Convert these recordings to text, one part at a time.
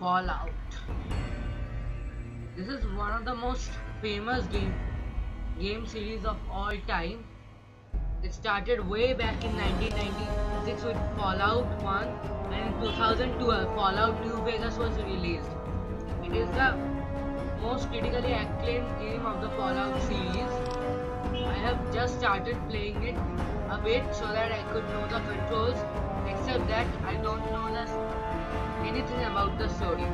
Fallout. This is one of the most famous game game series of all time. It started way back in 1996 with Fallout 1 and in 2012 Fallout New Vegas was released. It is the most critically acclaimed game of the Fallout series. I have just started playing it a bit so that I could know the controls except that I don't know the, anything about the story.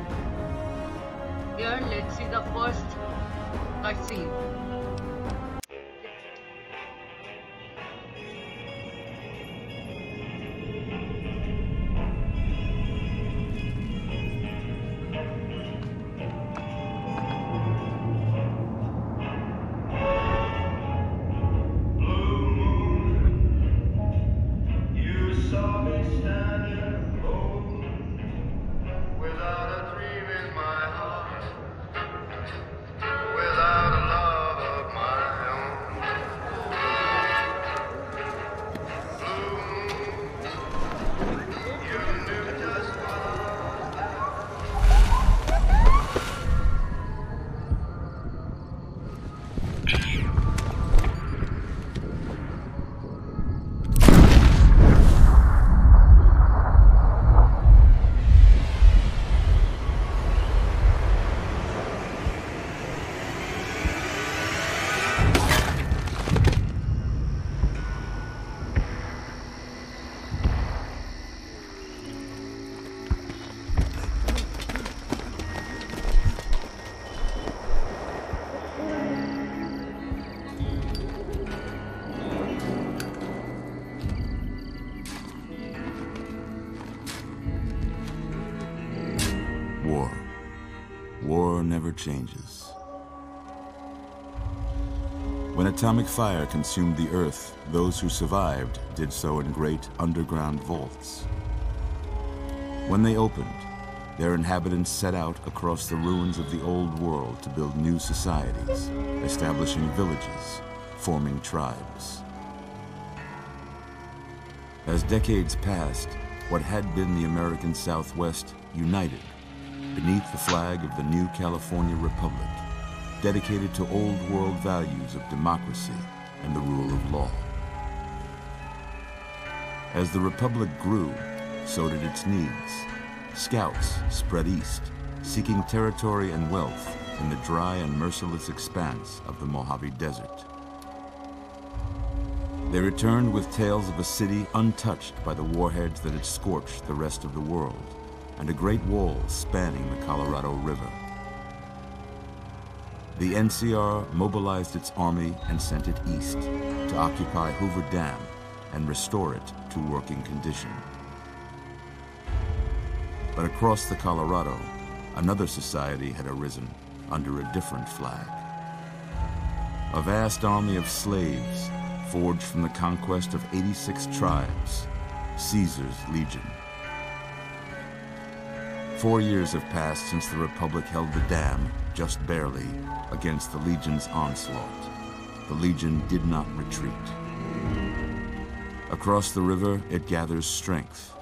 Here let's see the first cutscene. Never changes. When atomic fire consumed the Earth, those who survived did so in great underground vaults. When they opened, their inhabitants set out across the ruins of the old world to build new societies, establishing villages, forming tribes. As decades passed, what had been the American Southwest united beneath the flag of the new California Republic, dedicated to old world values of democracy and the rule of law. As the Republic grew, so did its needs. Scouts spread east, seeking territory and wealth in the dry and merciless expanse of the Mojave Desert. They returned with tales of a city untouched by the warheads that had scorched the rest of the world, and a great wall spanning the Colorado River. The NCR mobilized its army and sent it east to occupy Hoover Dam and restore it to working condition. But across the Colorado, another society had arisen under a different flag. A vast army of slaves forged from the conquest of 86 tribes, Caesar's Legion. Four years have passed since the Republic held the dam, just barely, against the Legion's onslaught. The Legion did not retreat. Across the river, it gathers strength.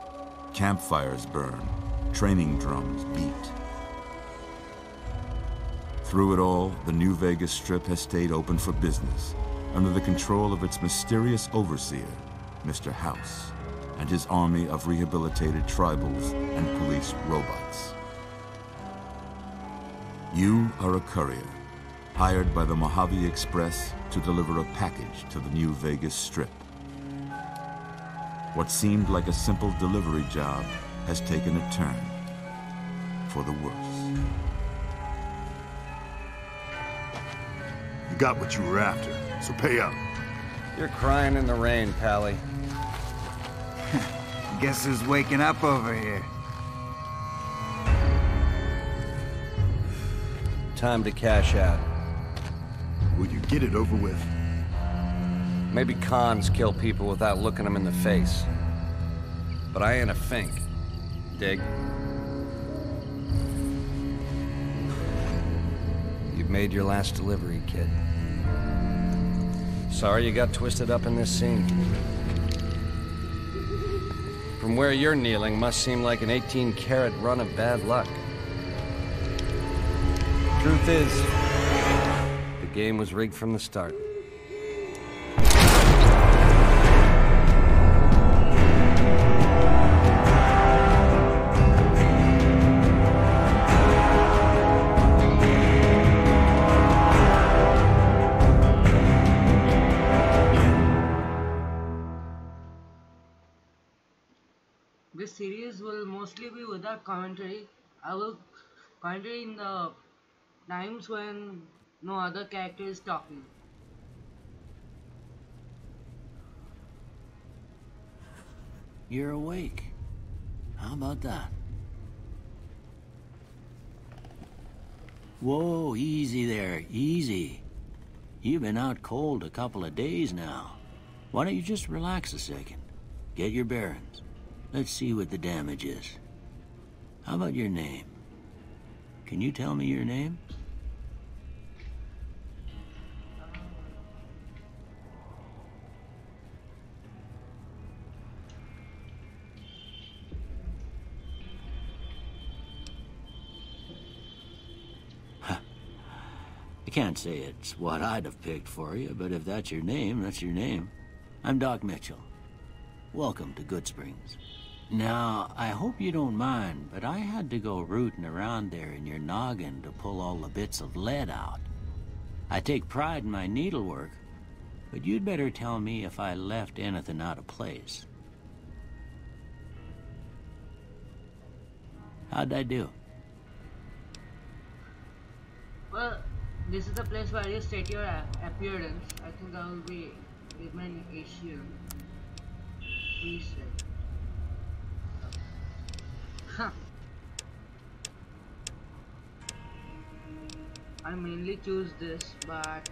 Campfires burn, training drums beat. Through it all, the New Vegas Strip has stayed open for business, under the control of its mysterious overseer, Mr. House, and his army of rehabilitated tribals and police robots. You are a courier, hired by the Mojave Express to deliver a package to the New Vegas Strip. What seemed like a simple delivery job has taken a turn for the worse. You got what you were after, so pay up. You're crying in the rain, Pally. Guess who's waking up over here? Time to cash out. Will you get it over with? Maybe cons kill people without looking them in the face. But I ain't a fink. Dig? You've made your last delivery, kid. Sorry you got twisted up in this scene from where you're kneeling must seem like an 18-carat run of bad luck. Truth is, the game was rigged from the start. This series will mostly be without commentary. I will commentary in the times when no other character is talking. You're awake. How about that? Whoa, easy there, easy. You've been out cold a couple of days now. Why don't you just relax a second? Get your bearings. Let's see what the damage is. How about your name? Can you tell me your name? I can't say it's what I'd have picked for you, but if that's your name, that's your name. I'm Doc Mitchell. Welcome to Goodsprings. Now, I hope you don't mind, but I had to go rooting around there in your noggin to pull all the bits of lead out. I take pride in my needlework, but you'd better tell me if I left anything out of place. How'd I do? Well, this is the place where you state your appearance. I think I will be remain Asian. Please I mainly choose this, but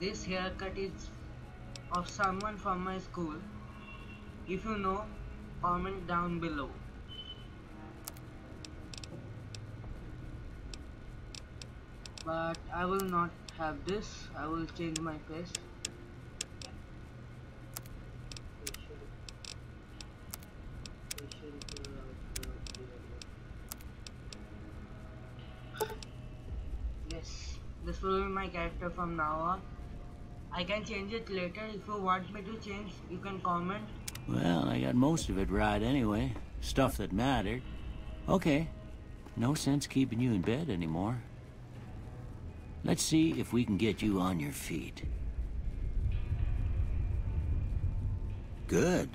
this haircut is of someone from my school. If you know, comment down below. But I will not have this. I will change my face. Yes, this will be my character from now on. I can change it later. If you want me to change, you can comment. Well, I got most of it right anyway. Stuff that mattered. Okay. No sense keeping you in bed anymore. Let's see if we can get you on your feet. Good.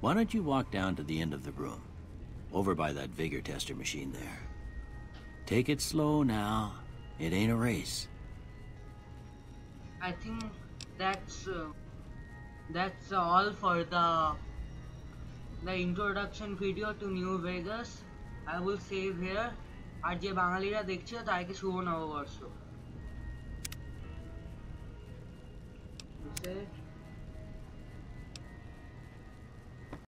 Why don't you walk down to the end of the room? Over by that vigor tester machine there. Take it slow now. It ain't a race. I think that's uh, that's all for the the introduction video to New Vegas. I will save here. আর যে বাঙালিরা দেখছে তাদেরকে শুভ নববর্ষ.